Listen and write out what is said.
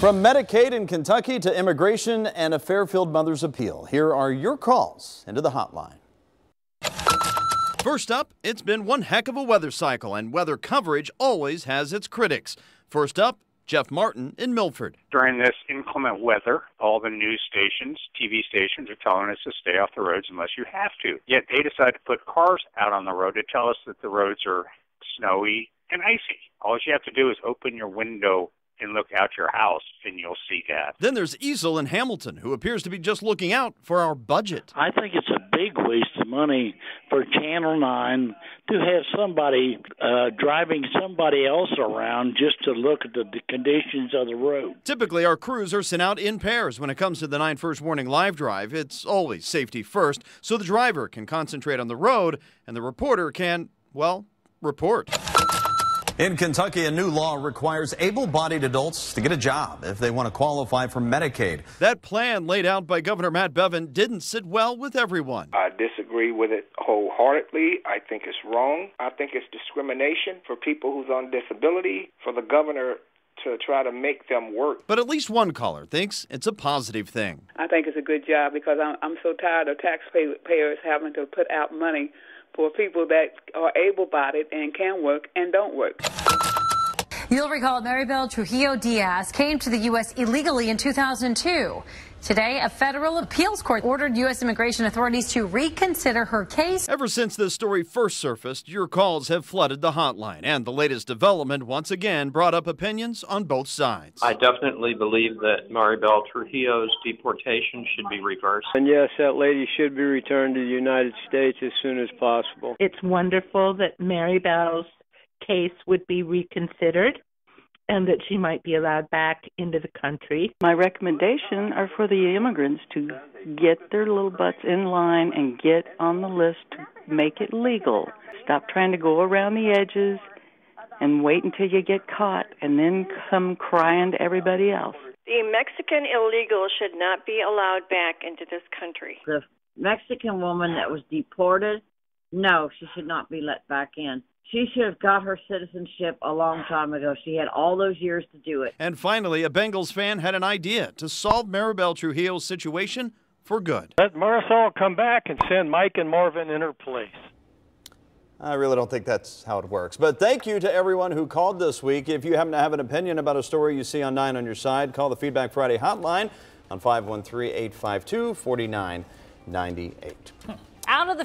From Medicaid in Kentucky to immigration and a Fairfield mother's appeal, here are your calls into the hotline. First up, it's been one heck of a weather cycle, and weather coverage always has its critics. First up, Jeff Martin in Milford. During this inclement weather, all the news stations, TV stations are telling us to stay off the roads unless you have to. Yet they decide to put cars out on the road to tell us that the roads are snowy and icy. All you have to do is open your window and look out your house and you'll see that. Then there's Easel in Hamilton, who appears to be just looking out for our budget. I think it's a big waste of money for Channel 9 to have somebody uh, driving somebody else around just to look at the, the conditions of the road. Typically, our crews are sent out in pairs. When it comes to the 9 First Warning live drive, it's always safety first, so the driver can concentrate on the road and the reporter can, well, report. In Kentucky, a new law requires able bodied adults to get a job if they want to qualify for Medicaid. That plan laid out by Governor Matt Bevin didn't sit well with everyone. I disagree with it wholeheartedly. I think it's wrong. I think it's discrimination for people who's on disability, for the governor to try to make them work. But at least one caller thinks it's a positive thing. I think it's a good job because I'm, I'm so tired of taxpayers having to put out money for people that are able bodied and can work and don't work. You'll recall Maribel Trujillo Diaz came to the U.S. illegally in 2002. Today, a federal appeals court ordered U.S. immigration authorities to reconsider her case. Ever since this story first surfaced, your calls have flooded the hotline, and the latest development once again brought up opinions on both sides. I definitely believe that Maribel Trujillo's deportation should be reversed. And yes, that lady should be returned to the United States as soon as possible. It's wonderful that Maribel's case would be reconsidered and that she might be allowed back into the country. My recommendation are for the immigrants to get their little butts in line and get on the list to make it legal. Stop trying to go around the edges and wait until you get caught and then come crying to everybody else. The Mexican illegal should not be allowed back into this country. The Mexican woman that was deported, no, she should not be let back in. She should have got her citizenship a long time ago. She had all those years to do it. And finally, a Bengals fan had an idea to solve Maribel Trujillo's situation for good. Let Marisol come back and send Mike and Marvin in her place. I really don't think that's how it works. But thank you to everyone who called this week. If you happen to have an opinion about a story you see on 9 on your side, call the Feedback Friday hotline on 513 852 4998. Out of the